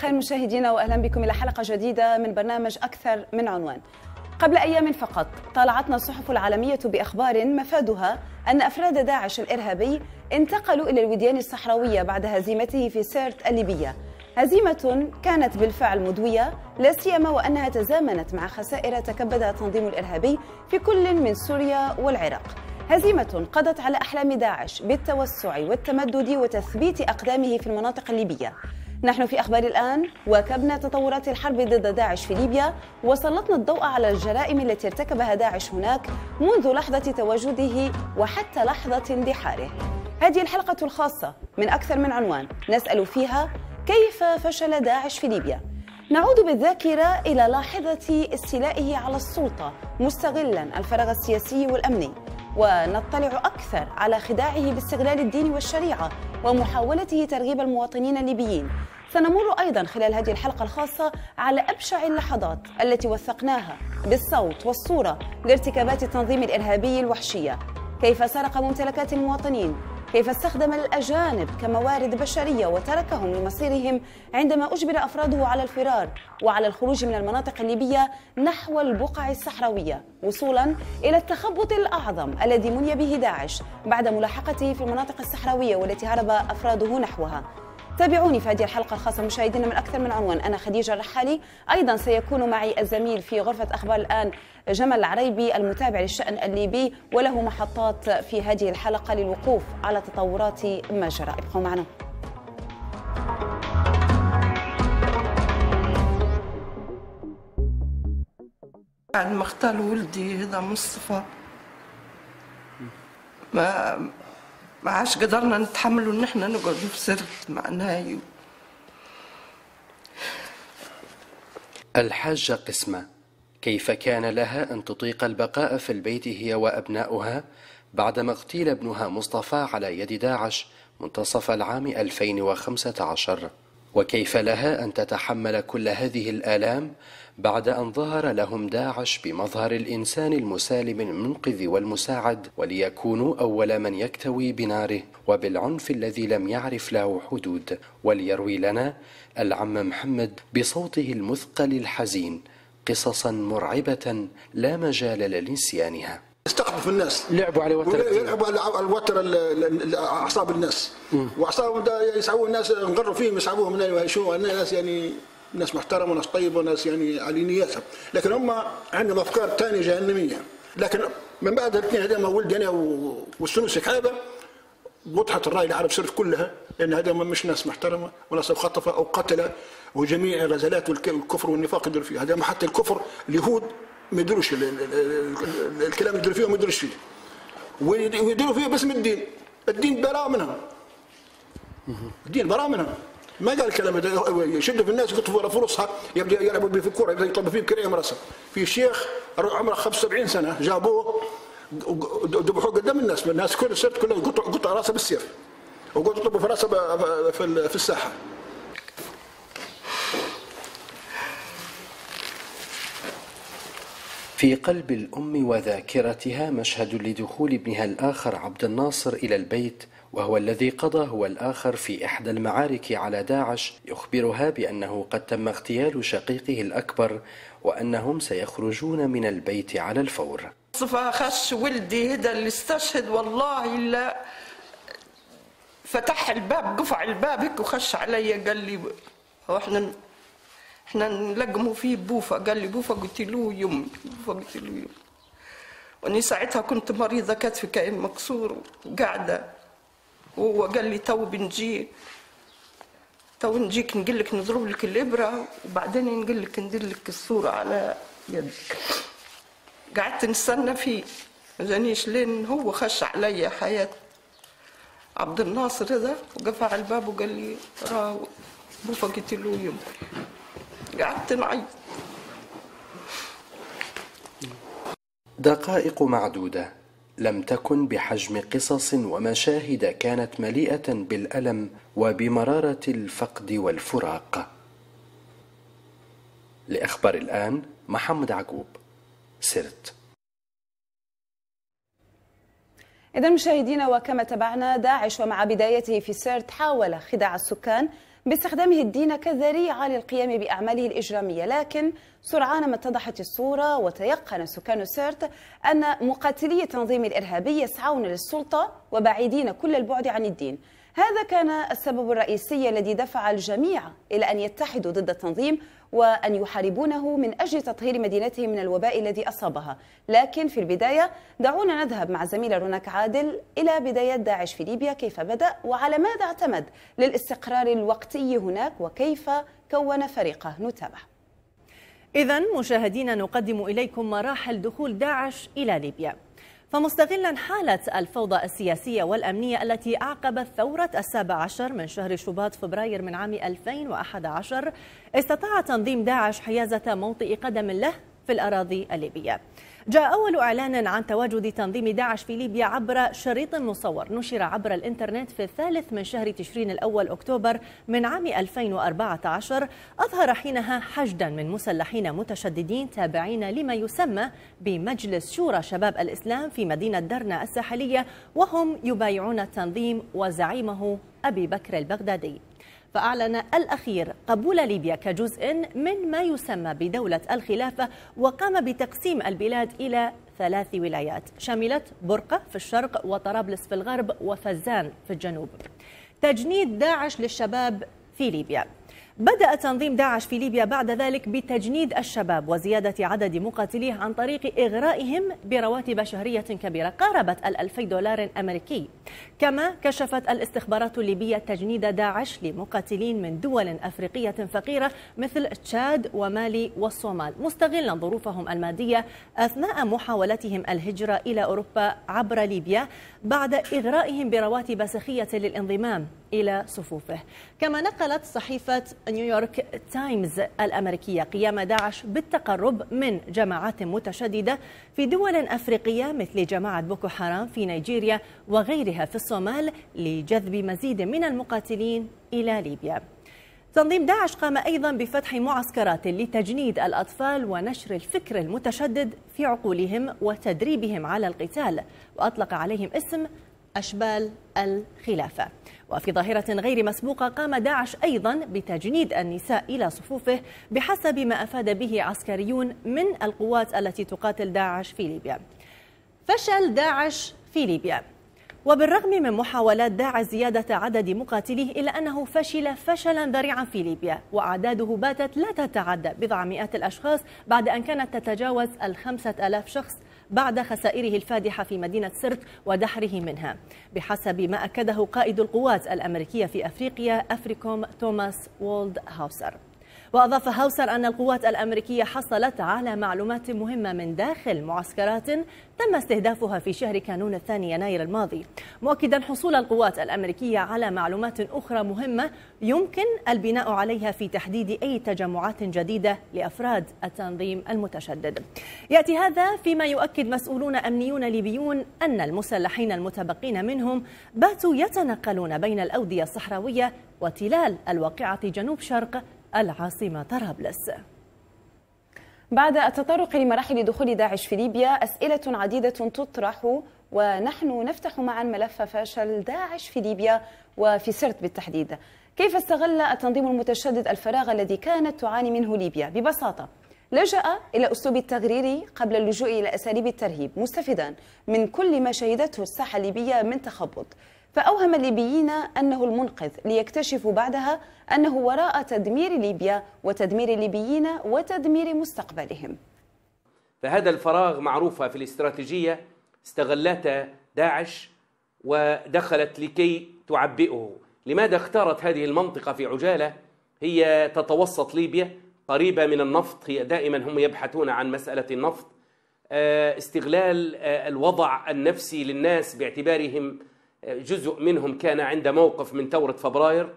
الخير مشاهدينا واهلا بكم إلى حلقة جديدة من برنامج أكثر من عنوان. قبل أيام فقط طالعتنا الصحف العالمية بأخبار مفادها أن أفراد داعش الإرهابي انتقلوا إلى الوديان الصحراوية بعد هزيمته في سيرت الليبية. هزيمة كانت بالفعل مدوية لا سيما وأنها تزامنت مع خسائر تكبدها التنظيم الإرهابي في كل من سوريا والعراق. هزيمة قضت على أحلام داعش بالتوسع والتمدد وتثبيت أقدامه في المناطق الليبية. نحن في أخبار الآن واكبنا تطورات الحرب ضد داعش في ليبيا وسلطنا الضوء على الجرائم التي ارتكبها داعش هناك منذ لحظة تواجده وحتى لحظة اندحاره هذه الحلقة الخاصة من أكثر من عنوان نسأل فيها كيف فشل داعش في ليبيا؟ نعود بالذاكرة إلى لاحظة استيلائه على السلطة مستغلا الفراغ السياسي والأمني. ونطلع أكثر على خداعه باستغلال الدين والشريعة ومحاولته ترغيب المواطنين الليبيين. سنمر أيضا خلال هذه الحلقة الخاصة على أبشع اللحظات التي وثقناها بالصوت والصورة لارتكابات التنظيم الإرهابي الوحشية. كيف سرق ممتلكات المواطنين؟ كيف استخدم الأجانب كموارد بشرية وتركهم لمصيرهم عندما أجبر أفراده على الفرار وعلى الخروج من المناطق الليبية نحو البقع الصحراوية وصولا إلى التخبط الأعظم الذي مني به داعش بعد ملاحقته في المناطق الصحراوية والتي هرب أفراده نحوها. تابعوني في هذه الحلقة الخاصة مشاهدينا من أكثر من عنوان. أنا خديجة الرحالي. أيضا سيكون معي الزميل في غرفة أخبار الآن جمال العريبي المتابع للشأن الليبي وله محطات في هذه الحلقة للوقوف على تطورات ما جرى. ابقوا معنا. بعد ما اختار ولدي هذا مصطفى. ما ما عادش قدرنا نتحملوا إن إحنا نقعد في سرت مع نايو الحاجة قسمة. كيف كان لها أن تطيق البقاء في البيت هي وأبناؤها بعدما اغتيل ابنها مصطفى على يد داعش منتصف العام 2015 وكيف لها أن تتحمل كل هذه الآلام بعد أن ظهر لهم داعش بمظهر الإنسان المسالم المنقذ والمساعد وليكونوا أول من يكتوي بناره وبالعنف الذي لم يعرف له حدود. وليروي لنا العم محمد بصوته المثقل الحزين قصصا مرعبة لا مجال لنسيانها. استقبلوا في الناس. لعبوا على وتر يلعبوا على الوتر أعصاب الناس. وأعصابهم يسعوا الناس نغروا فيهم يسعوهم شو الناس يعني ناس محترمة وناس طيبة وناس يعني على نيتهم لكن هم عندهم أفكار ثانية جهنمية. لكن من بعد الاثنين هذول ولدي أنا والسنوسي حابه وضحت الرأي العرب صرت كلها لأن هذا مش ناس محترمة وناس خطفه أو قتله وجميع الغزلات والكفر والنفاق يديروا فيه هذا حتى الكفر اليهود ما يديروش الكلام يديروا فيه وما يديروش فيه. ويديروا فيه باسم الدين. الدين براء منهم. الدين براء منهم. ما قال الكلام يشدوا في الناس يقطفوا فرصها يبدأ يلعبوا به في الكره يبدأ يطلبوا فيه بكريم راسه. في شيخ عمره 75 سنة جابوه ذبحوه قدام الناس الناس كل صرت كلها قطع قطع راسه بالسيف وقلت يطلبوا في راسه في الساحة. في قلب الأم وذاكرتها مشهد لدخول ابنها الآخر عبد الناصر إلى البيت وهو الذي قضى هو الآخر في إحدى المعارك على داعش يخبرها بأنه قد تم اغتيال شقيقه الأكبر وأنهم سيخرجون من البيت على الفور. خش ولدي هذا اللي استشهد والله إلا فتح الباب قفع الباب هيك وخش علي قال لي وإحنا إحنا نلقموا فيه بوفا قال لي بوفا قلت له يمي بوفا قلت له يمي وإني ساعتها كنت مريضة كتفي كان مكسور وقاعدة. وهو قال لي تو بنجي تو نجيك نقول لك نضرب لك الإبرة وبعدين نقول لك ندير لك الصورة على يدك. قعدت نستنى فيه ما جانيش لين هو خش عليا حياة عبد الناصر هذا وقف على الباب وقال لي راه بوفا له يوم قعدت نعيط دقائق معدودة. لم تكن بحجم قصص ومشاهد كانت مليئة بالألم وبمرارة الفقد والفراق. لأخبار الآن محمد عقوب. سرت. إذا مشاهدينا وكما تبعنا داعش ومع بدايته في سرت حاول خداع السكان باستخدامه الدين كذريعة للقيام بأعماله الإجرامية. لكن سرعان ما اتضحت الصورة وتيقن سكان سيرت أن مقاتلي التنظيم الإرهابي يسعون للسلطة وبعيدين كل البعد عن الدين. هذا كان السبب الرئيسي الذي دفع الجميع إلى أن يتحدوا ضد التنظيم وأن يحاربونه من أجل تطهير مدينتهم من الوباء الذي أصابها. لكن في البداية دعونا نذهب مع زميلة روناك عادل إلى بداية داعش في ليبيا كيف بدأ وعلى ماذا اعتمد للاستقرار الوقتي هناك وكيف كون فريقه. نتابع. إذا مشاهدينا نقدم إليكم مراحل دخول داعش إلى ليبيا. فمستغلا حالة الفوضى السياسية والأمنية التي أعقبت ثورة السابع عشر من شهر شباط فبراير من عام 2011 استطاع تنظيم داعش حيازة موطئ قدم له في الأراضي الليبية. جاء أول إعلان عن تواجد تنظيم داعش في ليبيا عبر شريط مصور نشر عبر الإنترنت في الثالث من شهر تشرين الأول أكتوبر من عام 2014 أظهر حينها حشدا من مسلحين متشددين تابعين لما يسمى بمجلس شورى شباب الإسلام في مدينة درنا الساحلية وهم يبايعون التنظيم وزعيمه أبي بكر البغدادي. فأعلن الأخير قبول ليبيا كجزء من ما يسمى بدولة الخلافة وقام بتقسيم البلاد إلى ثلاث ولايات شملت برقة في الشرق وطرابلس في الغرب وفزان في الجنوب. تجنيد داعش للشباب في ليبيا. بدأ تنظيم داعش في ليبيا بعد ذلك بتجنيد الشباب وزيادة عدد مقاتليه عن طريق إغرائهم برواتب شهرية كبيرة. قاربت الألفي دولار أمريكي. كما كشفت الاستخبارات الليبية تجنيد داعش لمقاتلين من دول أفريقية فقيرة مثل تشاد ومالي والصومال مستغلا ظروفهم المادية أثناء محاولتهم الهجرة إلى أوروبا عبر ليبيا بعد إغرائهم برواتب سخية للانضمام. إلى صفوفه. كما نقلت صحيفة نيويورك تايمز الأمريكية قيام داعش بالتقرب من جماعات متشددة في دول أفريقية مثل جماعة بوكو حرام في نيجيريا وغيرها في الصومال لجذب مزيد من المقاتلين إلى ليبيا. تنظيم داعش قام أيضا بفتح معسكرات لتجنيد الأطفال ونشر الفكر المتشدد في عقولهم وتدريبهم على القتال وأطلق عليهم اسم أشبال الخلافة. وفي ظاهرة غير مسبوقة قام داعش أيضا بتجنيد النساء إلى صفوفه بحسب ما أفاد به عسكريون من القوات التي تقاتل داعش في ليبيا. فشل داعش في ليبيا. وبالرغم من محاولات داعش زيادة عدد مقاتليه إلا أنه فشل فشلا ذريعا في ليبيا وأعداده باتت لا تتعدى بضع مئات الأشخاص بعد أن كانت تتجاوز الخمسة ألاف شخص. بعد خسائره الفادحة في مدينة سرت ودحره منها. بحسب ما أكده قائد القوات الأمريكية في أفريقيا أفريكوم توماس والدهاوسر. وأضاف هاوسر أن القوات الأمريكية حصلت على معلومات مهمة من داخل معسكرات تم استهدافها في شهر كانون الثاني يناير الماضي. مؤكدا حصول القوات الأمريكية على معلومات أخرى مهمة يمكن البناء عليها في تحديد أي تجمعات جديدة لأفراد التنظيم المتشدد. يأتي هذا فيما يؤكد مسؤولون أمنيون ليبيون أن المسلحين المتبقين منهم باتوا يتنقلون بين الأودية الصحراوية وتلال الواقعة جنوب شرق العاصمة طرابلس. بعد التطرق لمراحل دخول داعش في ليبيا أسئلة عديدة تطرح ونحن نفتح معا ملف فشل داعش في ليبيا وفي سرت بالتحديد. كيف استغل التنظيم المتشدد الفراغ الذي كانت تعاني منه ليبيا؟ ببساطة لجأ إلى أسلوب التغرير قبل اللجوء إلى أساليب الترهيب مستفيدا من كل ما شهدته الساحة الليبية من تخبط. فأوهم الليبيين أنه المنقذ ليكتشفوا بعدها أنه وراء تدمير ليبيا وتدمير الليبيين وتدمير مستقبلهم. فهذا الفراغ معروفة في الاستراتيجية استغلتها داعش ودخلت لكي تعبئه. لماذا اختارت هذه المنطقة في عجالة؟ هي تتوسط ليبيا قريبة من النفط هي دائما هم يبحثون عن مسألة النفط. استغلال الوضع النفسي للناس باعتبارهم جزء منهم كان عند موقف من ثورة فبراير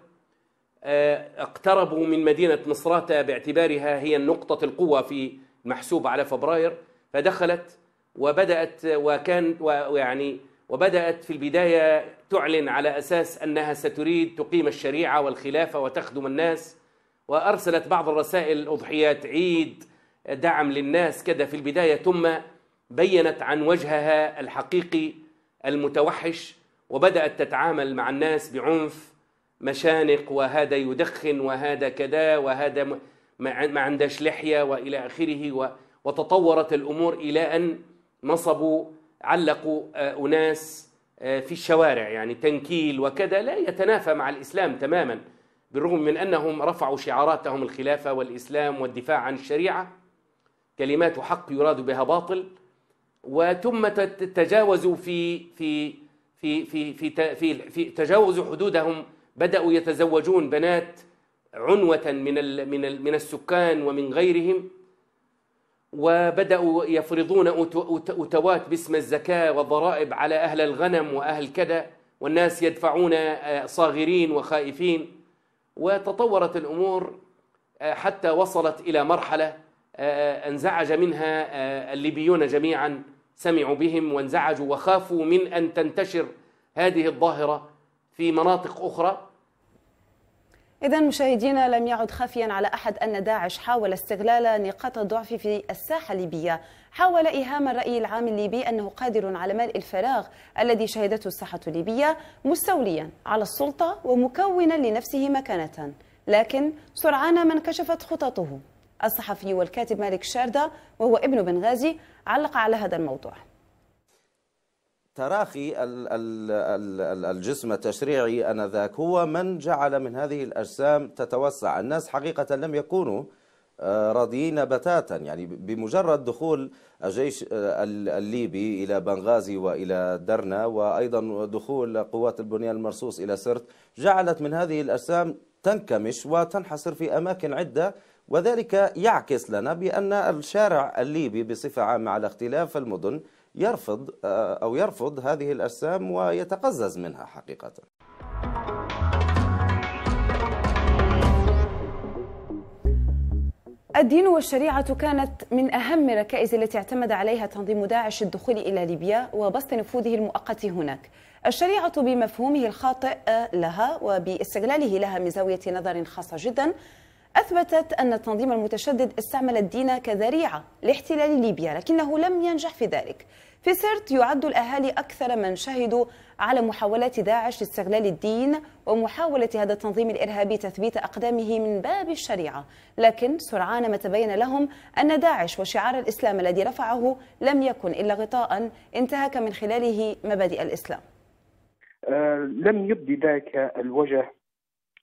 اقتربوا من مدينة مصراتة باعتبارها هي النقطة القوة في محسوب على فبراير فدخلت وبدأت وكان ويعني وبدأت في البداية تعلن على أساس أنها ستريد تقيم الشريعة والخلافة وتخدم الناس وأرسلت بعض الرسائل أضحيات عيد دعم للناس كذا في البداية ثم بينت عن وجهها الحقيقي المتوحش وبدأت تتعامل مع الناس بعنف مشانق وهذا يدخن وهذا كذا وهذا ما عندهش لحية وإلى آخره وتطورت الأمور إلى أن نصبوا علقوا آه، أناس آه، في الشوارع. يعني تنكيل وكذا لا يتنافى مع الإسلام تماما بالرغم من أنهم رفعوا شعاراتهم الخلافة والإسلام والدفاع عن الشريعة. كلمات حق يراد بها باطل وثم تجاوزوا في في في في في في, في تجاوزوا حدودهم بدأوا يتزوجون بنات عنوة من من من السكان ومن غيرهم وبدأوا يفرضون أتوات باسم الزكاة والضرائب على أهل الغنم وأهل كذا والناس يدفعون آه، صاغرين وخائفين. وتطورت الأمور آه، حتى وصلت إلى مرحلة آه، انزعج منها الليبيون جميعا. سمعوا بهم وانزعجوا وخافوا من أن تنتشر هذه الظاهرة في مناطق أخرى. إذا مشاهدينا لم يعد خافيا على أحد أن داعش حاول استغلال نقاط الضعف في الساحة الليبية. حاول إيهام الرأي العام الليبي أنه قادر على ملء الفراغ الذي شهدته الساحة الليبية مستوليا على السلطة ومكونا لنفسه مكانة. لكن سرعان ما انكشفت خططه. الصحفي والكاتب مالك شاردة وهو ابن بنغازي علق على هذا الموضوع. تراخي ال- ال- ال- ال- الجسم التشريعي آنذاك هو من جعل من هذه الأجسام تتوسع، الناس حقيقة لم يكونوا آه، راضيين بتاتا يعني بمجرد دخول الجيش آه، ال- الليبي إلى بنغازي وإلى درنا وأيضا دخول قوات البنيان المرصوص إلى سرت جعلت من هذه الأجسام تنكمش وتنحصر في أماكن عدة وذلك يعكس لنا بأن الشارع الليبي بصفة عامة على اختلاف المدن يرفض آه، أو يرفض هذه الأجسام ويتقزز منها حقيقة. الدين والشريعة كانت من أهم الركائز التي اعتمد عليها تنظيم داعش الدخول إلى ليبيا وبسط نفوذه المؤقت هناك. الشريعة بمفهومه الخاطئ لها وباستغلاله لها من زاوية نظر خاصة جدا أثبتت أن التنظيم المتشدد استعمل الدين كذريعة لاحتلال ليبيا لكنه لم ينجح في ذلك. في سرت يعد الأهالي أكثر من شهدوا على محاولات داعش لاستغلال الدين ومحاولة هذا التنظيم الإرهابي تثبيت أقدامه من باب الشريعة. لكن سرعان ما تبين لهم أن داعش وشعار الإسلام الذي رفعه لم يكن إلا غطاء انتهك من خلاله مبادئ الإسلام. آه، لم يبدي ذاك الوجه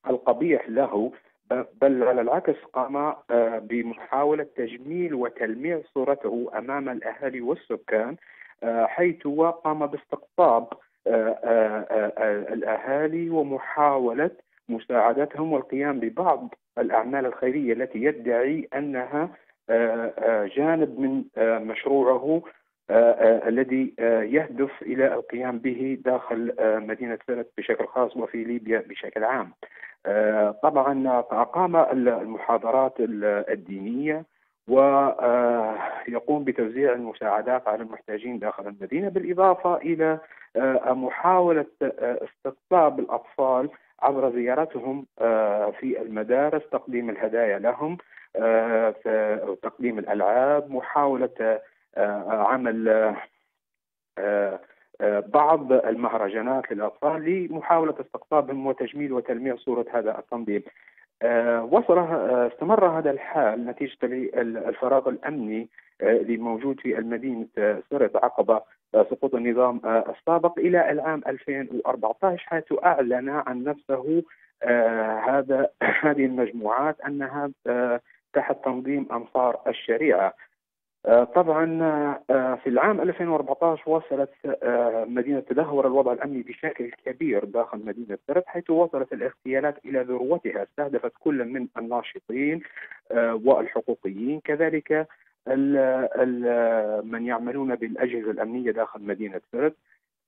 القبيح له. بل على العكس قام آه، بمحاولة تجميل وتلميع صورته أمام الأهالي والسكان آه، حيث قام باستقطاب آه، الأهالي ومحاولة مساعدتهم والقيام ببعض الأعمال الخيرية التي يدعي أنها جانب من مشروعه الذي يهدف إلى القيام به داخل مدينة سرت بشكل خاص وفي ليبيا بشكل عام. آه، طبعا اقام المحاضرات الدينية ويقوم بتوزيع المساعدات على المحتاجين داخل المدينة بالإضافة إلى آه، محاولة آه، استقطاب الأطفال عبر زيارتهم آه، في المدارس تقديم الهدايا لهم آه، تقديم آه، آه، عمل آه، آه، آه، بعض المهرجانات للأطفال لمحاولة استقطابهم وتجميل وتلميع صورة هذا التنظيم. آه، وصل آه، استمر هذا الحال نتيجة الفراغ الأمني آه، اللي موجود في المدينة آه، سرت عقب سقوط النظام السابق إلى العام 2014 حيث أعلن عن نفسه هذا هذه المجموعات أنها تحت تنظيم أنصار الشريعة طبعا آه، في العام 2014 وصلت آه، مدينة تدهور الوضع الأمني بشكل كبير داخل مدينة سرت حيث وصلت الاغتيالات إلى ذروتها استهدفت كل من الناشطين آه، والحقوقيين. كذلك من يعملون بالأجهزة الأمنية داخل مدينة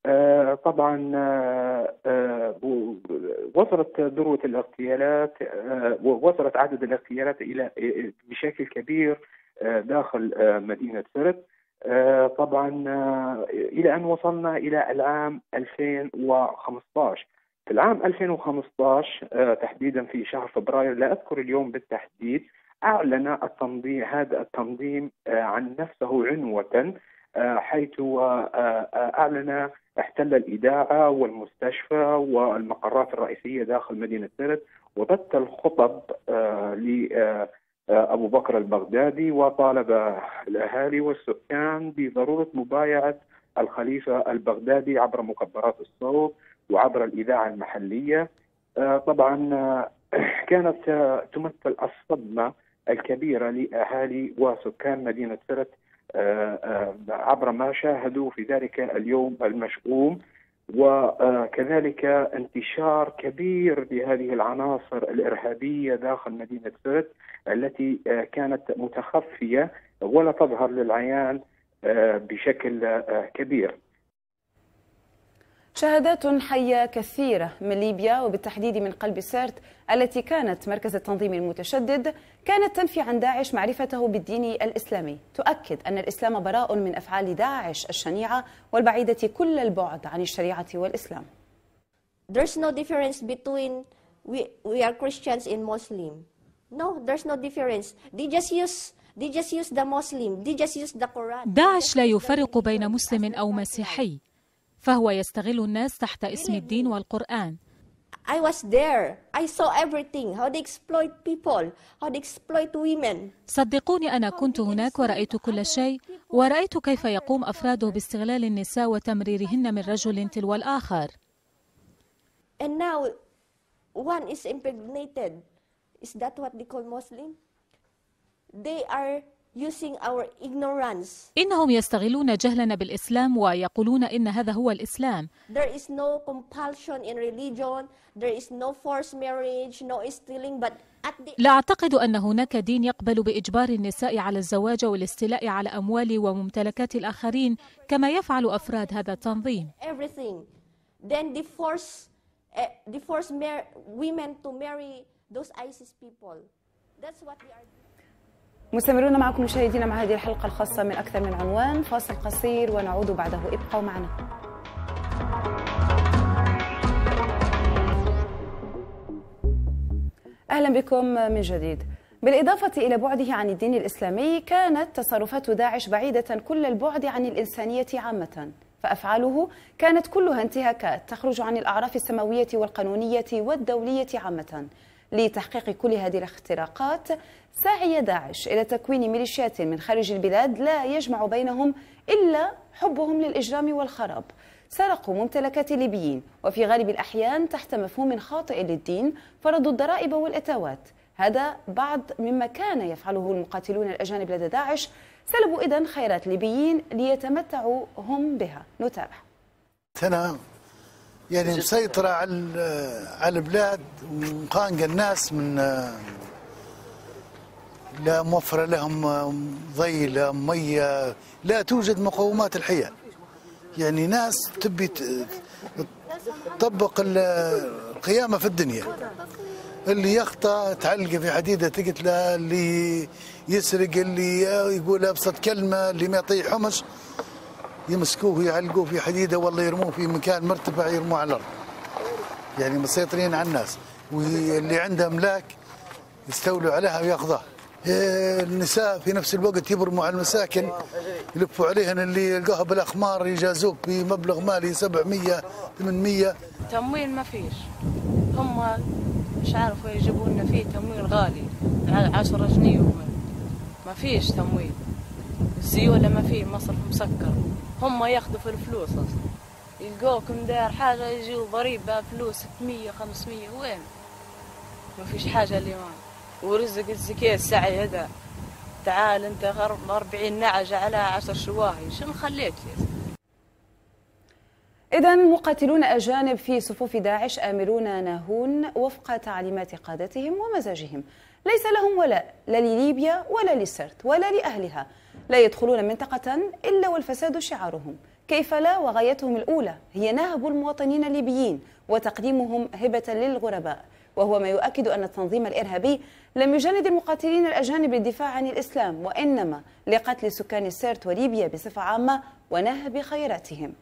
آه، طبعا آه، آه، وصلت ذروة الاغتيالات آه، وصلت عدد الاغتيالات إلى بشكل كبير. آه، داخل آه، مدينة سرت آه، طبعا آه، إلى أن وصلنا إلى العام 2015 في العام 2015 آه، تحديدا في شهر فبراير لا أذكر اليوم بالتحديد أعلن التنظيم هذا التنظيم آه، عن نفسه عنوة حيث أعلن احتل الإذاعة والمستشفى والمقرات الرئيسية داخل مدينة سرت وبث الخطب لأبو بكر البغدادي وطالب الأهالي والسكان بضرورة مبايعة الخليفة البغدادي عبر مكبرات الصوت وعبر الإذاعة المحلية. طبعا كانت تمثل الصدمة الكبيرة لأهالي وسكان مدينة سرت عبر ما شاهدوا في ذلك اليوم المشؤوم. وكذلك انتشار كبير لهذه العناصر الإرهابية داخل مدينة سرت التي كانت متخفية ولا تظهر للعيان بشكل كبير. شهادات حية كثيرة من ليبيا وبالتحديد من قلب سرت التي كانت مركز التنظيم المتشدد كانت تنفي عن داعش معرفته بالدين الإسلامي تؤكد أن الإسلام براء من أفعال داعش الشنيعة والبعيدة كل البعد عن الشريعة والإسلام There's no difference between we, we are Christians and Muslim. No, there's no difference. They just use they just use the Muslim. They just use the Quran. داعش لا يفرق بين مسلم أو مسيحي فهو يستغل الناس تحت اسم الدين والقرآن I was there. I saw everything. How they exploit people. How they exploit women. صدقوني أنا كنت هناك ورأيت كل شيء ورأيت كيف يقوم أفراده باستغلال النساء وتمريرهن من رجل تلو الآخر And now one is impregnated. Is that what they call Muslim? They are. إنهم يستغلون جهلنا بالإسلام ويقولون إن هذا هو الإسلام There is no compulsion in religion. There is no forced marriage, no stealing. But لا أعتقد أن هناك دين يقبل بإجبار النساء على الزواج والاستيلاء على أموال وممتلكات الآخرين كما يفعل أفراد هذا التنظيم everything, then they force uh, they force women to marry those ISIS people. That's what they are. مستمرون معكم مشاهدينا مع هذه الحلقة الخاصة من أكثر من عنوان فاصل قصير ونعود بعده. ابقوا معنا. أهلا بكم من جديد. بالإضافة إلى بعده عن الدين الإسلامي كانت تصرفات داعش بعيدة كل البعد عن الإنسانية عامة. فأفعاله كانت كلها انتهاكات تخرج عن الأعراف السماوية والقانونية والدولية عامة. لتحقيق كل هذه الاختراقات. سعي داعش إلى تكوين ميليشيات من خارج البلاد لا يجمع بينهم إلا حبهم للإجرام والخراب. سرقوا ممتلكات الليبيين وفي غالب الأحيان تحت مفهوم خاطئ للدين فرضوا الضرائب والإتاوات هذا بعض مما كان يفعله المقاتلون الأجانب لدى داعش. سلبوا إذن خيرات الليبيين ليتمتعوا هم بها. نتابع. هنا يعني مسيطرة على على البلاد ومخانقة الناس من لا موفرة لهم ضي لا مية لا توجد مقومات الحياة. يعني ناس تبي تطبق ال- القيامة في الدنيا. اللي يخطأ تعلقه في حديدة تقتله اللي يسرق اللي يقول أبسط كلمة اللي ما يعطيه حمص. يمسكوه ويعلقوه في حديدة والله يرموه في مكان مرتفع يرموه على الأرض. يعني مسيطرين على الناس. واللي عنده أملاك يستولوا عليها وياخذوها إيه، النساء في نفس الوقت يبرموا على المساكن يلفوا عليهن اللي يلقوها بالأخمار يجازوك بمبلغ مالي 700 800 تمويل ما فيش. هم مش عارف وين يجيبوا لنا فيه تمويل غالي. ع- عشرة جنيه وما- ما فيش تمويل. الزيولة ما فيه مصرف مسكر؟ هم في الفلوس أصلا. يلقوكم داير حاجة يجيو ضريبة فلوس 600 500 وين؟ ما فيش حاجة اللي ما ورزق الزكاة السعي هذا. تعال أنت غرب 40 نعجة على 10 شواهي. شنو خليت يا إذا مقاتلون أجانب في صفوف داعش آمرون ناهون وفق تعليمات قادتهم ومزاجهم. ليس لهم ولاء لا لليبيا ولا لسرت ولا لأهلها. لا يدخلون منطقة إلا والفساد شعارهم. كيف لا؟ وغايتهم الأولى هي نهب المواطنين الليبيين وتقديمهم هبة للغرباء. وهو ما يؤكد أن التنظيم الإرهابي لم يجند المقاتلين الأجانب للدفاع عن الإسلام وإنما لقتل سكان سرت وليبيا بصفة عامة ونهب خيراتهم.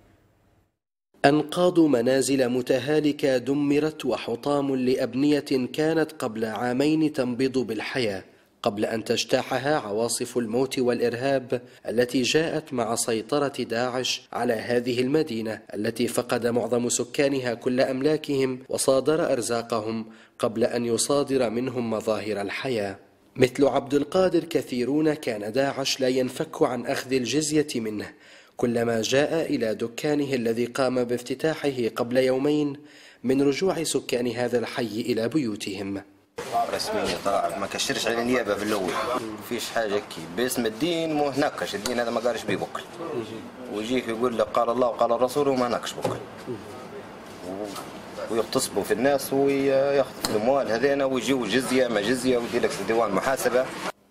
أنقاض منازل متهالكة دمرت وحطام لأبنية كانت قبل عامين تنبض بالحياة. قبل أن تجتاحها عواصف الموت والإرهاب التي جاءت مع سيطرة داعش على هذه المدينة التي فقد معظم سكانها كل أملاكهم وصادر أرزاقهم قبل أن يصادر منهم مظاهر الحياة. مثل عبد القادر كثيرون كان داعش لا ينفك عن أخذ الجزية منه. كلما جاء إلى دكانه الذي قام بافتتاحه قبل يومين من رجوع سكان هذا الحي إلى بيوتهم. رسمية طلع ما كشرش على النيابة في الأول. فيش حاجة كي. باسم الدين مو هناكش. الدين هذا ما قالش بيه بكل. ويجيك يقول لك قال الله وقال الرسول وما هناكش بكل. ويغتصبوا في الناس وياخذ الاموال هذينا ويجيو جزية ما جزية. ويدير لك ديوان محاسبة.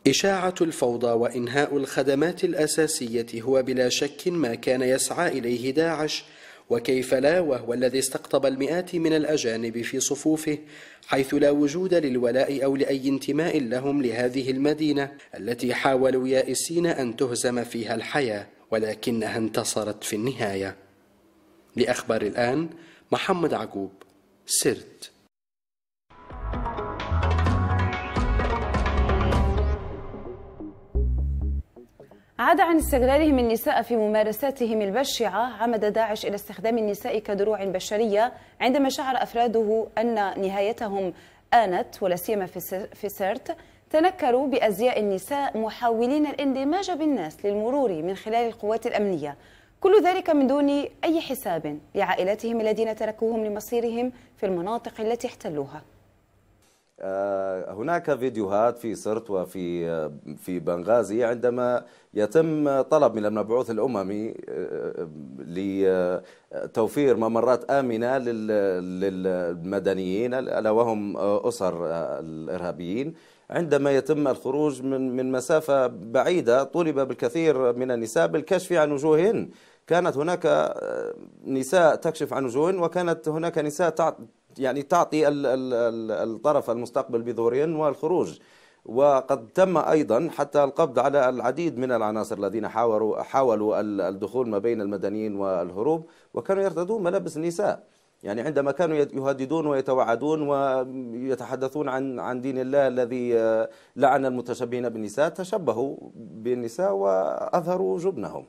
إشاعة الفوضى وإنهاء الخدمات الأساسية هو بلا شك ما كان يسعى إليه داعش وكيف لا وهو الذي استقطب المئات من الأجانب في صفوفه حيث لا وجود للولاء أو لأي انتماء لهم لهذه المدينة التي حاولوا يائسين أن تهزم فيها الحياة ولكنها انتصرت في النهاية. لأخبار الآن محمد عقوب سرت. عدا عن استغلالهم النساء في ممارساتهم البشعة عمد داعش إلى استخدام النساء كدروع بشرية عندما شعر أفراده أن نهايتهم آنت ولا سيما في سرت. تنكروا بأزياء النساء محاولين الاندماج بالناس للمرور من خلال القوات الأمنية. كل ذلك من دون أي حساب لعائلاتهم الذين تركوهم لمصيرهم في المناطق التي احتلوها. هناك فيديوهات في سرت وفي آه، في بنغازي عندما يتم طلب من المبعوث الأممي آه، لتوفير ممرات آمنة للمدنيين ألا وهم أسر الإرهابيين. عندما يتم الخروج من من مسافة بعيدة طلب بالكثير من النساء بالكشف عن وجوههن. كانت هناك نساء تكشف عن وجوههن وكانت هناك نساء يعني تعطي الطرف المستقبل بظهورهن والخروج. وقد تم أيضا حتى القبض على العديد من العناصر الذين حاولوا حاولوا الدخول ما بين المدنيين والهروب وكانوا يرتدون ملابس النساء. يعني عندما كانوا يهددون ويتوعدون ويتحدثون عن عن دين الله الذي لعن المتشبهين بالنساء تشبهوا بالنساء وأظهروا جبنهم.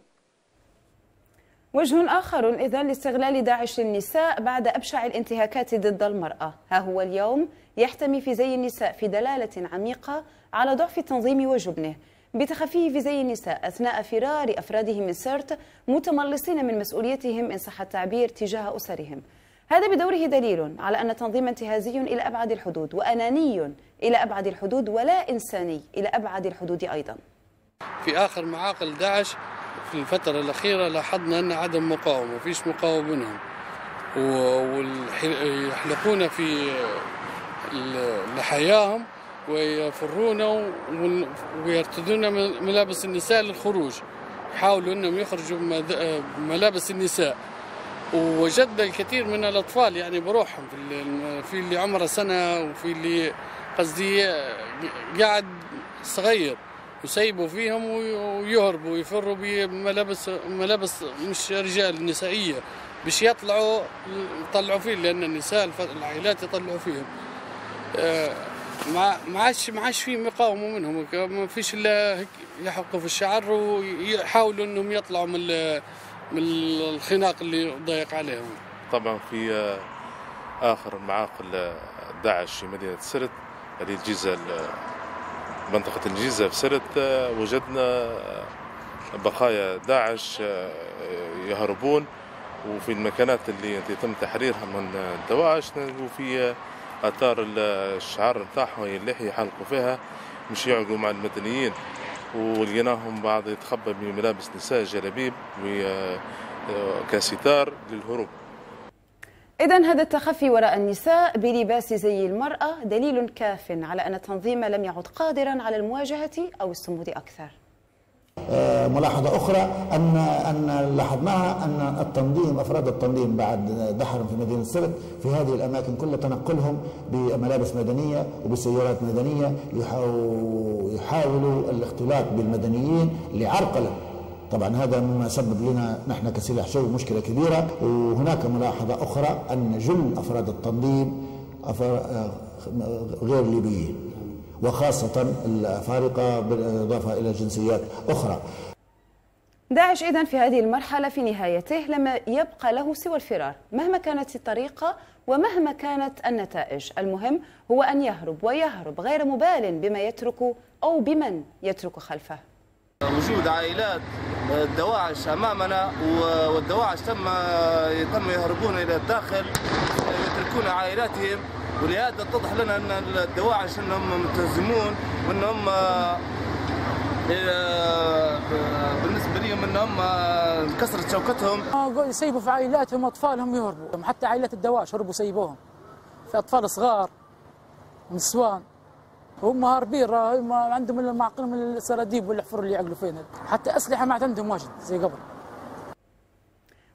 وجه آخر إذا لاستغلال داعش للنساء بعد أبشع الانتهاكات ضد المرأة. ها هو اليوم يحتمي في زي النساء في دلالة عميقة على ضعف التنظيم وجبنه. بتخفيه في زي النساء أثناء فرار أفراده من سرت متملصين من مسؤوليتهم إن صح التعبير تجاه أسرهم. هذا بدوره دليل على أن التنظيم انتهازي إلى أبعد الحدود وأناني إلى أبعد الحدود ولا إنساني إلى أبعد الحدود أيضا. في آخر معاقل داعش في الفترة الأخيرة لاحظنا أن عدم مقاومة فيش مقاومة منهم ويحلقون في لحياهم ويفرون ويرتدون ملابس النساء للخروج. يحاولوا أنهم يخرجوا بملابس النساء. ووجدنا الكثير من الأطفال يعني بروحهم في اللي عمره سنة وفي اللي قصدي قاعد صغير. يسيبوا فيهم ويهربوا ويفروا بملابس ملابس مش رجال نسائية. باش يطلعوا يطلعوا فيه لأن النساء العائلات يطلعوا فيهم. آه، ما ما عادش ما عادش في مقاومة منهم. ما فيش إلا يحقوا في الشعر ويحاولوا إنهم يطلعوا من من الخناق اللي ضيق عليهم. طبعا في آه، آخر معاقل داعش في مدينة سرت هذه الجيزة منطقة الجيزة في سرت وجدنا بقايا داعش يهربون وفي المكانات اللي يتم تحريرها من الدواعش وفي آثار الشعار نتاعهم اللحية يحلقوا فيها مش يعقوا مع المدنيين. ولقيناهم بعض يتخبى بملابس نساء جلابيب وكستار للهروب. إذا هذا التخفي وراء النساء بلباس زي المرأة دليل كاف على أن التنظيم لم يعد قادرا على المواجهة أو الصمود أكثر. آه، ملاحظة أخرى أن أن لاحظناها أن التنظيم أفراد التنظيم بعد دحرهم في مدينة سرت في هذه الأماكن كل تنقلهم بملابس مدنية وبسيارات مدنية يحاولوا الاختلاط بالمدنيين لعرقلة طبعا هذا مما سبب لنا نحن كسلاح شوي مشكلة كبيرة وهناك ملاحظة أخرى أن جل أفراد التنظيم غير ليبيين وخاصة الأفارقة بالإضافة إلى جنسيات أخرى. داعش إذن في هذه المرحلة في نهايته لم يبقى له سوى الفرار مهما كانت الطريقة ومهما كانت النتائج. المهم هو أن يهرب ويهرب غير مبال بما يترك أو بمن يترك خلفه. وجود عائلات الدواعش أمامنا والدواعش تم تم يهربون إلى الداخل يتركون عائلاتهم. ولهذا اتضح لنا أن الدواعش إنهم متهزمون وإنهم بالنسبة لهم إنهم انكسرت شوكتهم. يسيبوا في عائلاتهم أطفالهم يهربوا. حتى عائلات الدواعش هربوا سيبوهم. في أطفال صغار نسوان. هم هاربين هم عندهم المعقل من السراديب والحفر اللي يعقلوا فينا. حتى أسلحة ما عندهم واجد زي قبل.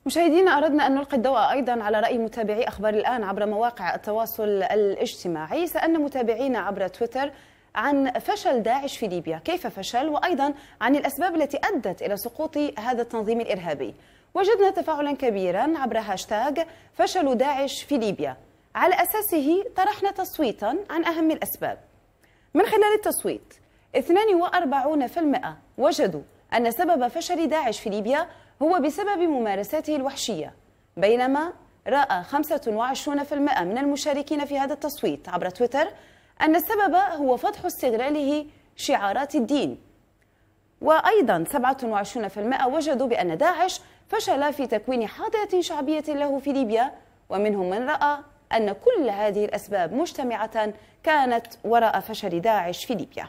مشاهدينا أردنا أن نلقي الضوء أيضا على رأي متابعي أخبار الآن عبر مواقع التواصل الاجتماعي. سألنا متابعينا عبر تويتر عن فشل داعش في ليبيا. كيف فشل؟ وأيضا عن الأسباب التي أدت إلى سقوط هذا التنظيم الإرهابي. وجدنا تفاعلا كبيرا عبر هاشتاج فشل داعش في ليبيا. على أساسه طرحنا تصويتا عن أهم الأسباب. من خلال التصويت 42% وجدوا أن سبب فشل داعش في ليبيا هو بسبب ممارساته الوحشية بينما رأى 25% من المشاركين في هذا التصويت عبر تويتر أن السبب هو فضح استغلاله شعارات الدين. وأيضا 27% وجدوا بأن داعش فشل في تكوين حاضنة شعبية له في ليبيا ومنهم من رأى أن كل هذه الأسباب مجتمعة كانت وراء فشل داعش في ليبيا.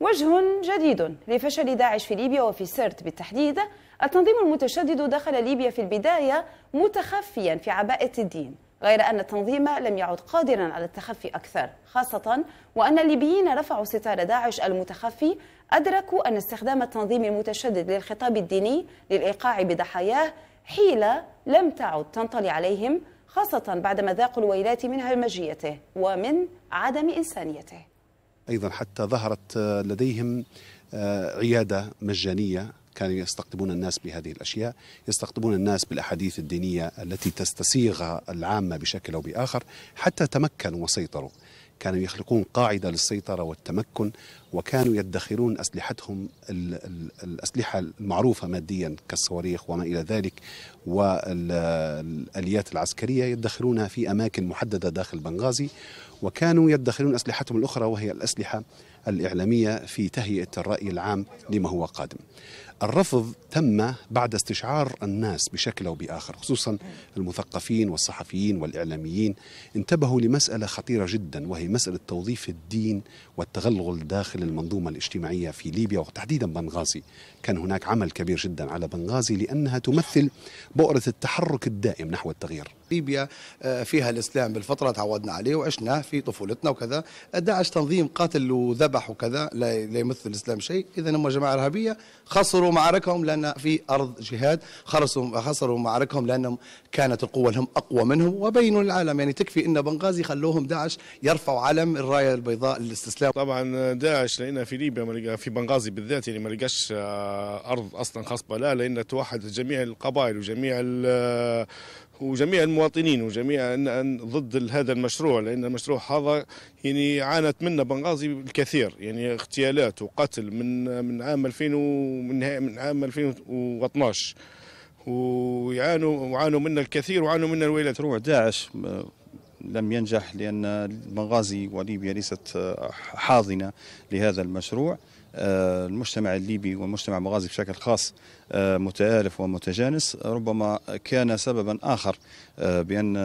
وجه جديد لفشل داعش في ليبيا وفي سرت بالتحديد التنظيم المتشدد دخل ليبيا في البداية متخفيا في عباءة الدين غير أن التنظيم لم يعد قادرا على التخفي أكثر خاصة وأن الليبيين رفعوا ستار داعش المتخفي. أدركوا أن استخدام التنظيم المتشدد للخطاب الديني للإيقاع بضحاياه حيلة لم تعد تنطلي عليهم خاصة بعدما ذاقوا الويلات من همجيته ومن عدم إنسانيته أيضا حتى ظهرت لديهم عيادة مجانية كانوا يستقطبون الناس بهذه الأشياء، يستقطبون الناس بالأحاديث الدينية التي تستسيغها العامة بشكل أو بآخر حتى تمكنوا وسيطروا. كانوا يخلقون قاعدة للسيطرة والتمكن وكانوا يدخرون أسلحتهم الأسلحة المعروفة ماديا كالصواريخ وما إلى ذلك والآليات العسكرية يدخرونها في أماكن محددة داخل بنغازي وكانوا يدخرون أسلحتهم الأخرى وهي الأسلحة الإعلامية في تهيئة الرأي العام لما هو قادم. الرفض تم بعد استشعار الناس بشكل أو بآخر خصوصا المثقفين والصحفيين والإعلاميين انتبهوا لمسألة خطيرة جدا وهي مسألة توظيف الدين والتغلغل داخل المنظومة الاجتماعية في ليبيا وتحديدا بنغازي. كان هناك عمل كبير جدا على بنغازي لأنها تمثل بؤرة التحرك الدائم نحو التغيير. ليبيا فيها الإسلام بالفطرة تعودنا عليه وعشناه في طفولتنا وكذا. داعش تنظيم قاتل وذبح وكذا لا يمثل الإسلام شيء. اذا هم جماعة إرهابية خسروا معاركهم لأن في أرض جهاد خسروا خسروا معاركهم لأنهم كانت القوة لهم أقوى منهم. وبينوا للعالم يعني تكفي إن بنغازي خلوهم داعش يرفعوا علم الراية البيضاء للاستسلام. طبعا داعش لقينا في ليبيا في بنغازي بالذات يعني ما لقاش أرض أصلا خصبه لا لأن توحدت جميع القبائل وجميع وجميع المواطنين وجميع ضد هذا المشروع لأن المشروع هذا يعني عانت منه بنغازي الكثير يعني اغتيالات وقتل من من عام 2000 ومن من عام 2012 ويعانوا وعانوا منه الكثير وعانوا منه الويلات. مشروع داعش لم ينجح لأن بنغازي وليبيا ليست حاضنة لهذا المشروع. المجتمع الليبي والمجتمع المغازي بشكل خاص متآلف ومتجانس ربما كان سببا آخر بأن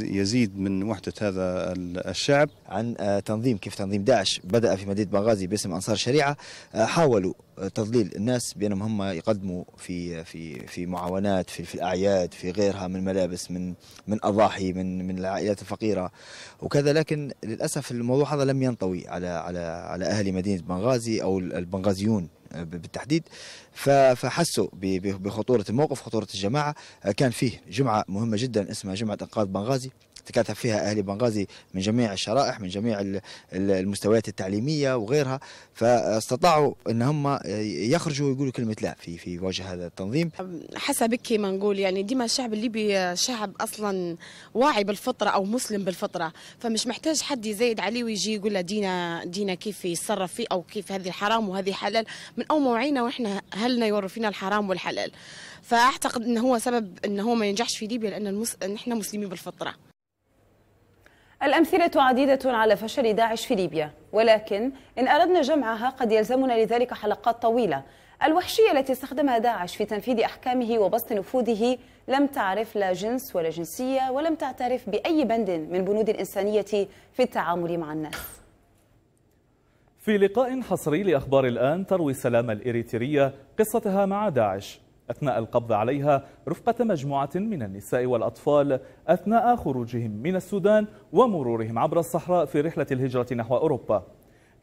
يزيد من وحدة هذا الشعب. عن تنظيم كيف تنظيم داعش. بدأ في مدينة بنغازي باسم أنصار الشريعة. حاولوا تضليل الناس بأنهم هم يقدموا في في في معاونات في في الأعياد في غيرها من ملابس من من أضاحي من من العائلات الفقيرة وكذا. لكن للأسف الموضوع هذا لم ينطوي على على على أهل مدينة بنغازي أو البنغازيون بالتحديد. فحسوا بخطورة الموقف خطورة الجماعة. كان فيه جمعة مهمة جدا اسمها جمعة إنقاذ بنغازي. تكاثر فيها أهل بنغازي من جميع الشرائح من جميع ال- ال- المستويات التعليمية وغيرها. فاستطاعوا أن هم يخرجوا ويقولوا كلمة لا في في وجه هذا التنظيم. حسب ما نقول يعني ديما الشعب الليبي شعب أصلا واعي بالفطرة أو مسلم بالفطرة فمش محتاج حد يزايد عليه ويجي يقول له دينا دينا كيف يتصرف فيه أو كيف هذه حرام وهذه حلال. من أول ما وعينا وإحنا أهلنا يوروا فينا الحرام والحلال. فأعتقد انه هو سبب انه هو ما ينجحش في ليبيا لأن المس... نحن مسلمين بالفطرة. الأمثلة عديدة على فشل داعش في ليبيا ولكن إن أردنا جمعها قد يلزمنا لذلك حلقات طويلة. الوحشية التي استخدمها داعش في تنفيذ أحكامه وبسط نفوذه لم تعرف لا جنس ولا جنسية ولم تعترف بأي بند من بنود الإنسانية في التعامل مع الناس. في لقاء حصري لأخبار الآن تروي سلامة الإريترية قصتها مع داعش. أثناء القبض عليها رفقة مجموعة من النساء والأطفال أثناء خروجهم من السودان ومرورهم عبر الصحراء في رحلة الهجرة نحو أوروبا.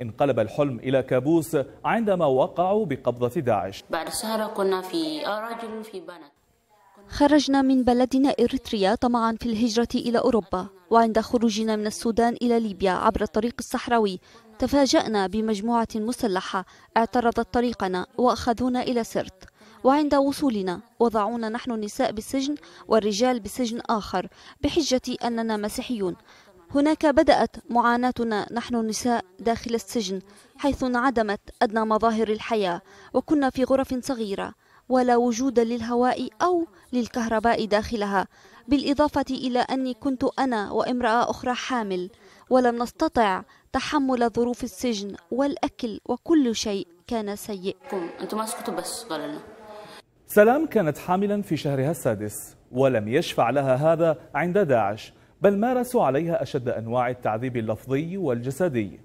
انقلب الحلم إلى كابوس عندما وقعوا بقبضة داعش. بعد سهرة كنا في رجل وفي بنات. خرجنا من بلدنا إريتريا طمعا في الهجرة إلى أوروبا وعند خروجنا من السودان إلى ليبيا عبر الطريق الصحراوي تفاجأنا بمجموعة مسلحة اعترضت طريقنا وأخذونا إلى سرت. وعند وصولنا وضعونا نحن النساء بالسجن والرجال بسجن آخر بحجة أننا مسيحيون. هناك بدأت معاناتنا نحن النساء داخل السجن حيث انعدمت أدنى مظاهر الحياة وكنا في غرف صغيرة ولا وجود للهواء أو للكهرباء داخلها بالإضافة إلى أني كنت أنا وامرأة أخرى حامل ولم نستطع تحمل ظروف السجن والأكل وكل شيء كان سيء أنتم ما سكتوا بس قال لنا. سلام كانت حاملا في شهرها السادس ولم يشفع لها هذا عند داعش بل مارسوا عليها أشد أنواع التعذيب اللفظي والجسدي.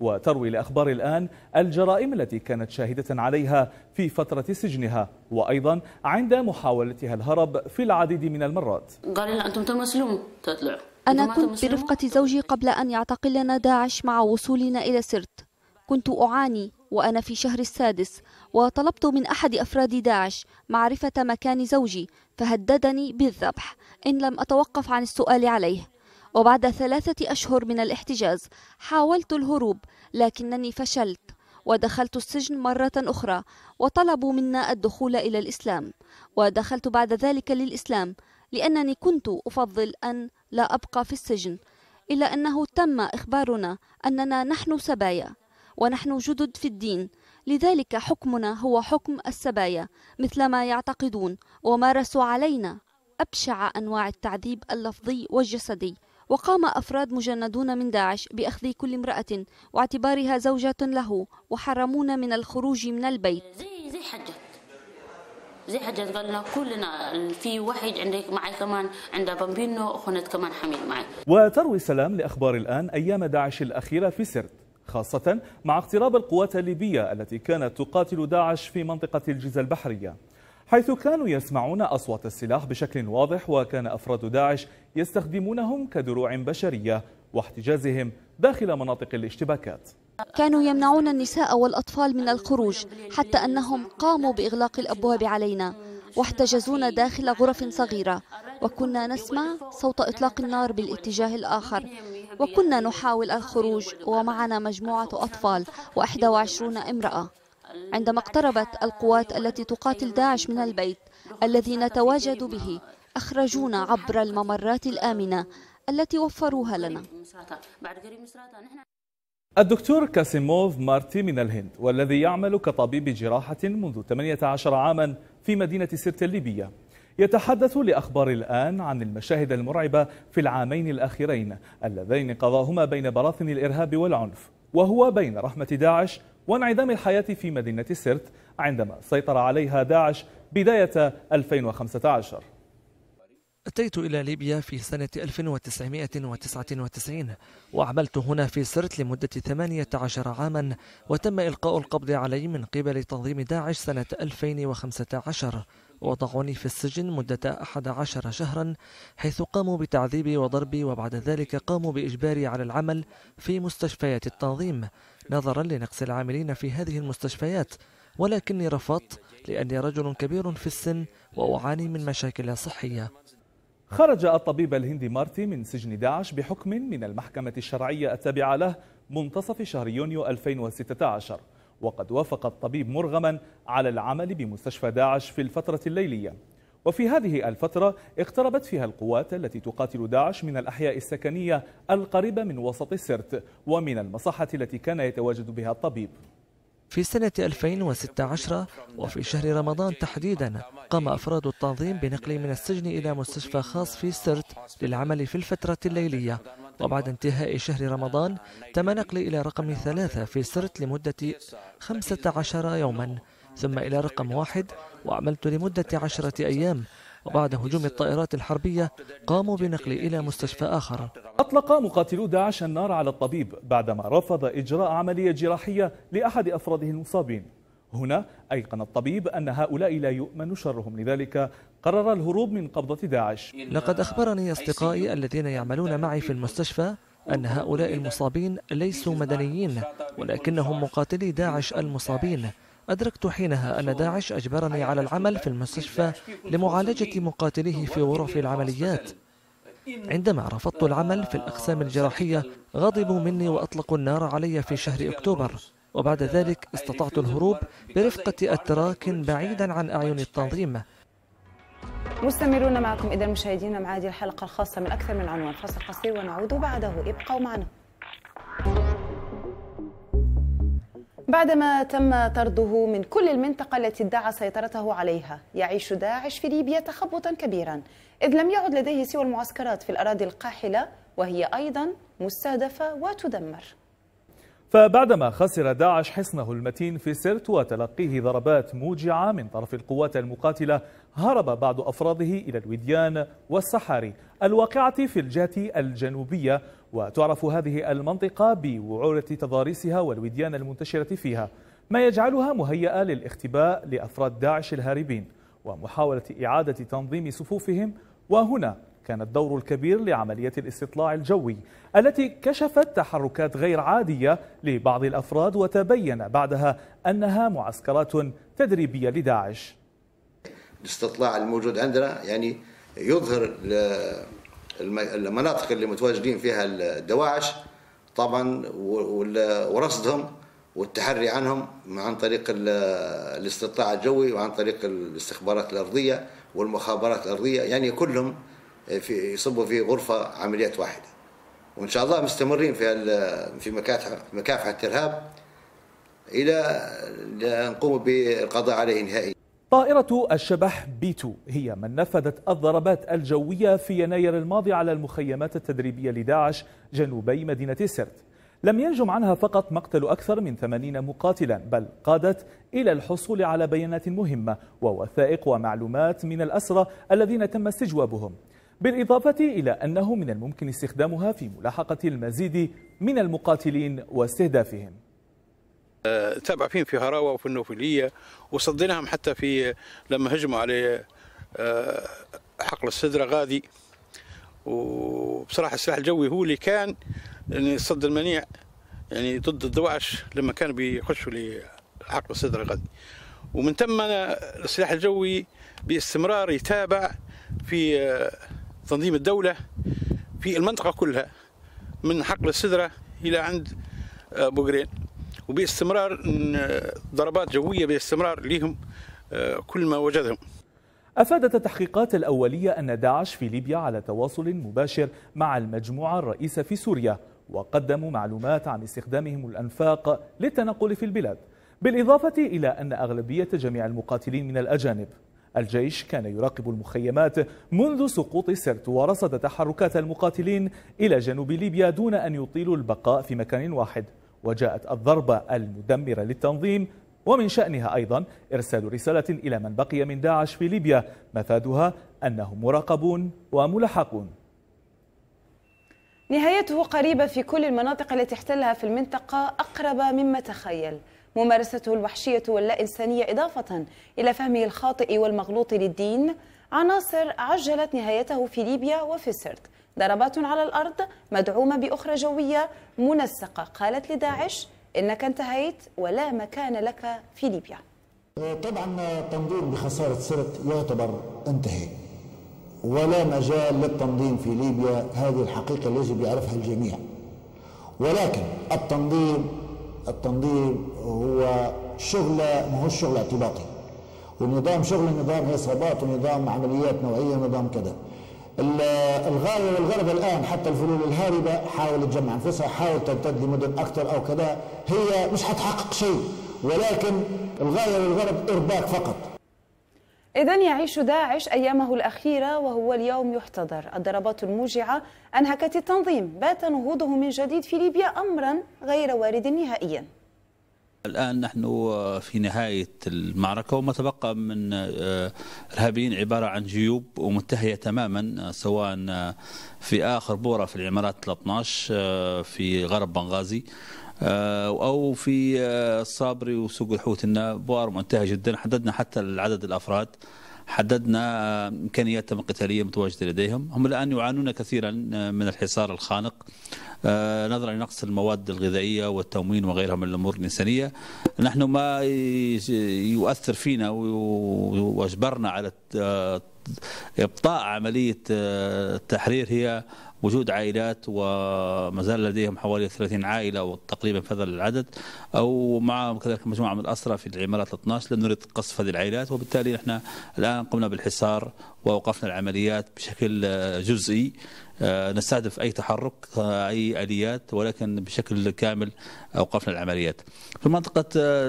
وتروي لأخبار الآن الجرائم التي كانت شاهدة عليها في فترة سجنها وأيضا عند محاولتها الهرب في العديد من المرات. قال لنا أنتم تمثلون. تطلعوا أنا أنتم كنت؟ برفقة زوجي قبل أن يعتقلنا داعش مع وصولنا إلى سرت. كنت أعاني وأنا في شهر السادس وطلبت من أحد أفراد داعش معرفة مكان زوجي فهددني بالذبح إن لم أتوقف عن السؤال عليه. وبعد ثلاثة أشهر من الاحتجاز حاولت الهروب لكنني فشلت ودخلت السجن مرة أخرى وطلبوا منا الدخول إلى الإسلام. ودخلت بعد ذلك للإسلام لأنني كنت أفضل أن لا أبقى في السجن إلا أنه تم إخبارنا أننا نحن سبايا ونحن جدد في الدين لذلك حكمنا هو حكم السبايا مثلما يعتقدون ومارسوا علينا. أبشع أنواع التعذيب اللفظي والجسدي. وقام أفراد مجندون من داعش بأخذ كل امرأة واعتبارها زوجة له وحرمونا من الخروج من البيت. زي زي حجت. زي حجت. قال لنا كلنا في واحد عندك معي كمان عنده بامبينو أخونا كمان حميل معي. وتروي سلام لأخبار الآن أيام داعش الأخيرة في سرت. خاصة مع اقتراب القوات الليبية التي كانت تقاتل داعش في منطقة الجيزة البحرية حيث كانوا يسمعون أصوات السلاح بشكل واضح وكان أفراد داعش يستخدمونهم كدروع بشرية واحتجازهم داخل مناطق الاشتباكات. كانوا يمنعون النساء والأطفال من الخروج حتى أنهم قاموا بإغلاق الأبواب علينا واحتجزونا داخل غرف صغيرة وكنا نسمع صوت إطلاق النار بالاتجاه الآخر وكنا نحاول الخروج ومعنا مجموعة أطفال وإحدى وعشرون امرأة. عندما اقتربت القوات التي تقاتل داعش من البيت الذي نتواجد به أخرجونا عبر الممرات الآمنة التي وفروها لنا. الدكتور كاسيموف مارتي من الهند والذي يعمل كطبيب جراحة منذ 18 عاما في مدينة سرت الليبية. يتحدث لأخبار الآن عن المشاهد المرعبة في العامين الأخيرين اللذين قضاهما بين براثن الإرهاب والعنف وهو بين رحمة داعش وانعدام الحياة في مدينة سرت عندما سيطر عليها داعش بداية 2015 أتيت إلى ليبيا في سنة 1999 وعملت هنا في سرت لمدة 18 عاما وتم إلقاء القبض علي من قبل تنظيم داعش سنة 2015 وضعوني في السجن مدة 11 شهرا حيث قاموا بتعذيبي وضربي وبعد ذلك قاموا بإجباري على العمل في مستشفيات التنظيم. نظرا لنقص العاملين في هذه المستشفيات. ولكني رفضت لأني رجل كبير في السن وأعاني من مشاكل صحية. خرج الطبيب الهندي مارتي من سجن داعش بحكم من المحكمة الشرعية التابعة له منتصف شهر يونيو 2016 وقد وافق الطبيب مرغما على العمل بمستشفى داعش في الفترة الليلية. وفي هذه الفترة اقتربت فيها القوات التي تقاتل داعش من الأحياء السكنية القريبة من وسط السرت ومن المصحة التي كان يتواجد بها الطبيب. في سنة 2016 وفي شهر رمضان تحديدا قام أفراد التنظيم بنقلي من السجن إلى مستشفى خاص في سرت للعمل في الفترة الليلية. وبعد انتهاء شهر رمضان تم نقلي إلى رقم ثلاثة في سرت لمدة 15 يوما ثم إلى رقم واحد وعملت لمدة عشرة أيام. وبعد هجوم الطائرات الحربية قاموا بنقلي إلى مستشفى آخر. أطلق مقاتلو داعش النار على الطبيب بعدما رفض إجراء عملية جراحية لأحد أفراده المصابين. هنا أيقن الطبيب أن هؤلاء لا يؤمن شرهم لذلك قرر الهروب من قبضة داعش. لقد أخبرني أصدقائي الذين يعملون معي في المستشفى أن هؤلاء المصابين ليسوا مدنيين ولكنهم مقاتلي داعش المصابين. أدركت حينها أن داعش أجبرني على العمل في المستشفى لمعالجة مقاتليه في غرف العمليات. عندما رفضت العمل في الأقسام الجراحية غضبوا مني وأطلقوا النار علي في شهر أكتوبر. وبعد ذلك استطعت الهروب برفقة أتراك بعيدا عن أعين التنظيم. مستمرون معكم إذا مشاهدينا مع هذه الحلقة الخاصة من أكثر من عنوان. فاصل قصير ونعود بعده. ابقوا معنا. بعدما تم طرده من كل المنطقة التي ادعى سيطرته عليها يعيش داعش في ليبيا تخبطا كبيرا. إذ لم يعد لديه سوى المعسكرات في الأراضي القاحلة وهي أيضا مستهدفة وتدمر. فبعدما خسر داعش حصنه المتين في سرت وتلقيه ضربات موجعة من طرف القوات المقاتلة هرب بعض أفراده إلى الوديان والصحاري الواقعة في الجهة الجنوبية. وتعرف هذه المنطقة بوعورة تضاريسها والوديان المنتشرة فيها ما يجعلها مهيئة للاختباء لأفراد داعش الهاربين ومحاولة إعادة تنظيم صفوفهم. وهنا كان الدور الكبير لعملية الاستطلاع الجوي التي كشفت تحركات غير عادية لبعض الأفراد وتبين بعدها أنها معسكرات تدريبية لداعش. الاستطلاع الموجود عندنا يعني يظهر المناطق اللي متواجدين فيها الدواعش طبعا ورصدهم والتحري عنهم عن طريق الاستطلاع الجوي وعن طريق الاستخبارات الأرضية والمخابرات الأرضية يعني كلهم في يصبوا في غرفة عمليات واحدة. وإن شاء الله مستمرين في في مكافحة الإرهاب إلى نقوم بالقضاء عليه نهائيا. طائرة الشبح بيتو هي من نفذت الضربات الجوية في يناير الماضي على المخيمات التدريبية لداعش جنوبي مدينة سرت. لم ينجم عنها فقط مقتل أكثر من 80 مقاتلا بل قادت إلى الحصول على بيانات مهمة ووثائق ومعلومات من الأسرى الذين تم استجوابهم. بالإضافة إلى أنه من الممكن استخدامها في ملاحقة المزيد من المقاتلين واستهدافهم. تابع فيهم في هراوة وفي النوفلية وصديناهم حتى في لما هجموا على حقل السدرة غادي وبصراحة السلاح الجوي هو اللي كان يعني صد المنيع يعني ضد الدواعش لما كانوا بيخشوا لحقل السدرة غادي ومن ثم السلاح الجوي باستمرار يتابع في تنظيم الدولة في المنطقة كلها من حقل السدرة إلى عند بوغرين وباستمرار ضربات جوية باستمرار لهم كل ما وجدهم. أفادت التحقيقات الأولية أن داعش في ليبيا على تواصل مباشر مع المجموعة الرئيسة في سوريا وقدموا معلومات عن استخدامهم الأنفاق للتنقل في البلاد بالإضافة إلى أن أغلبية جميع المقاتلين من الأجانب. الجيش كان يراقب المخيمات منذ سقوط سرت ورصد تحركات المقاتلين إلى جنوب ليبيا دون أن يطيلوا البقاء في مكان واحد. وجاءت الضربة المدمرة للتنظيم ومن شأنها أيضا إرسال رسالة إلى من بقي من داعش في ليبيا مفادها أنهم مراقبون وملاحقون نهايته قريبة في كل المناطق التي احتلها في المنطقة أقرب مما تخيل. ممارسته الوحشية واللا إنسانية إضافة إلى فهمه الخاطئ والمغلوط للدين عناصر عجلت نهايته في ليبيا وفي سرت ضربات على الأرض مدعومة بأخرى جوية منسقة. قالت لداعش إنك انتهيت ولا مكان لك في ليبيا. طبعا التنظيم بخسارة سرت يعتبر انتهي. ولا مجال للتنظيم في ليبيا. هذه الحقيقة يجب يعرفها الجميع. ولكن التنظيم التنظيم هو شغلة ما هو شغل اعتباطي. ونظام شغل النظام عصابات ونظام عمليات نوعية ونظام كذا. الغاية والغرض الآن حتى الفلول الهاربة حاول تجمع أنفسها حاول تمتد لمدن أكثر أو كذا هي مش حتحقق شيء. ولكن الغاية والغرض إرباك فقط. إذا يعيش داعش أيامه الأخيرة وهو اليوم يحتضر. الضربات الموجعة أنهكت التنظيم. بات نهوضه من جديد في ليبيا أمرا غير وارد نهائيا. الآن نحن في نهاية المعركة وما تبقى من إرهابيين عبارة عن جيوب ومنتهية تماما سواء في آخر بورة في العمارات 13 في غرب بنغازي. أو في الصابري وسوق الحوت إنها بوار منتهية جدا. حددنا حتى العدد الأفراد. حددنا امكانياتهم القتاليه المتواجده لديهم، هم الآن يعانون كثيرا من الحصار الخانق. نظرا لنقص المواد الغذائية والتموين وغيرها من الأمور الإنسانية. نحن ما يؤثر فينا وأجبرنا على إبطاء عملية التحرير هي وجود عائلات وما زال لديهم حوالي 30 عائلة وتقريبا في هذا العدد أو مع كذلك مجموعة من الاسرى في العمارات 12 لم نريد قصف هذه العائلات. وبالتالي نحن الآن قمنا بالحصار واوقفنا العمليات بشكل جزئي. نستهدف أي تحرك أي آليات ولكن بشكل كامل أوقفنا العمليات. في منطقة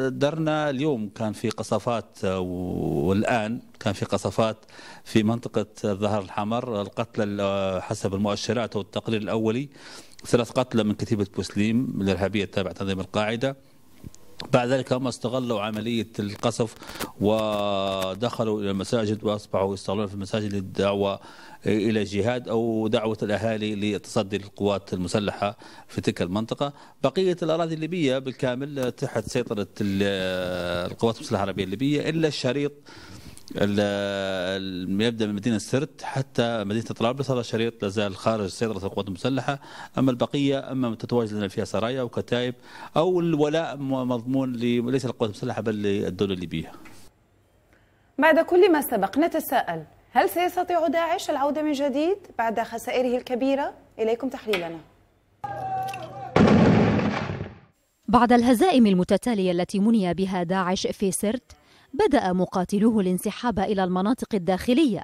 درنا اليوم كان في قصفات والآن كان في قصفات في منطقة الظهر الحمر القتلى حسب المؤشرات والتقرير الأولي ثلاث قتلى من كتيبة بوسليم الارهابيه التابعة تنظيم القاعدة بعد ذلك هم استغلوا عملية القصف ودخلوا إلى المساجد وأصبحوا يستغلون في المساجد للدعوة إلى الجهاد أو دعوة الأهالي للتصدي للقوات المسلحة في تلك المنطقة. بقية الأراضي الليبية بالكامل تحت سيطرة القوات المسلحة العربية الليبية إلا الشريط يبدأ من مدينة سرت حتى مدينة طرابلس هذا الشريط لا زال خارج سيطرة القوات المسلحة أما البقية أما تتواجد لنا فيها سرايا وكتائب أو الولاء مضمون ليس للقوات المسلحة بل للدولة الليبية. بعد كل ما سبق نتساءل هل سيستطيع داعش العودة من جديد بعد خسائره الكبيرة؟ إليكم تحليلنا. بعد الهزائم المتتالية التي مني بها داعش في سرت بدأ مقاتلوه الانسحاب إلى المناطق الداخلية.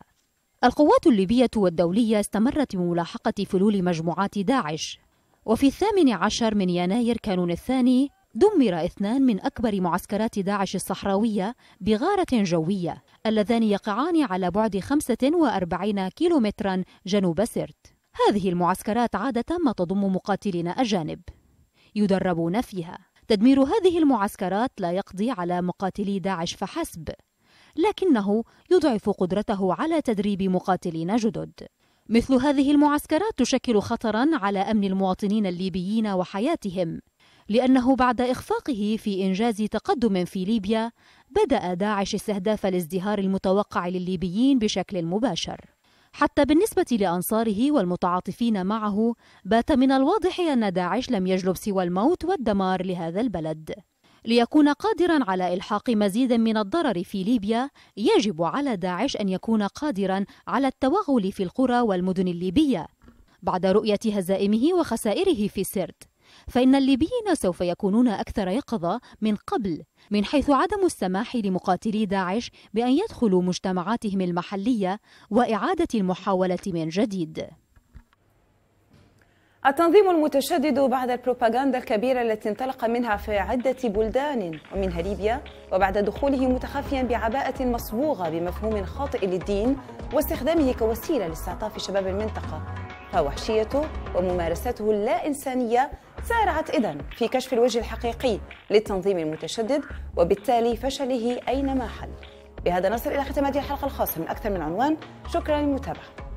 القوات الليبية والدولية استمرت بملاحقة فلول مجموعات داعش، وفي الثامن عشر من يناير كانون الثاني دمر اثنان من أكبر معسكرات داعش الصحراوية بغارة جوية، اللذان يقعان على بعد 45 كيلومترا جنوب سرت. هذه المعسكرات عادة ما تضم مقاتلين أجانب يدربون فيها تدمير هذه المعسكرات لا يقضي على مقاتلي داعش فحسب لكنه يضعف قدرته على تدريب مقاتلين جدد. مثل هذه المعسكرات تشكل خطرا على أمن المواطنين الليبيين وحياتهم لأنه بعد إخفاقه في إنجاز تقدم في ليبيا بدأ داعش استهداف الازدهار المتوقع للليبيين بشكل مباشر. حتى بالنسبة لأنصاره والمتعاطفين معه بات من الواضح أن داعش لم يجلب سوى الموت والدمار لهذا البلد. ليكون قادرا على إلحاق مزيد من الضرر في ليبيا يجب على داعش أن يكون قادرا على التوغل في القرى والمدن الليبية. بعد رؤية هزائمه وخسائره في سرت فإن الليبيين سوف يكونون أكثر يقظة من قبل من حيث عدم السماح لمقاتلي داعش بأن يدخلوا مجتمعاتهم المحلية وإعادة المحاولة من جديد. التنظيم المتشدد بعد البروباغندا الكبيرة التي انطلق منها في عدة بلدان ومنها ليبيا وبعد دخوله متخفيا بعباءة مصبوغة بمفهوم خاطئ للدين واستخدامه كوسيلة لاستعطاف شباب المنطقة. فوحشيته وممارسته اللا إنسانية سارعت إذن في كشف الوجه الحقيقي للتنظيم المتشدد وبالتالي فشله أينما حل. بهذا نصل إلى ختام هذه الحلقة الخاصة. من أكثر من عنوان شكرا للمتابعة.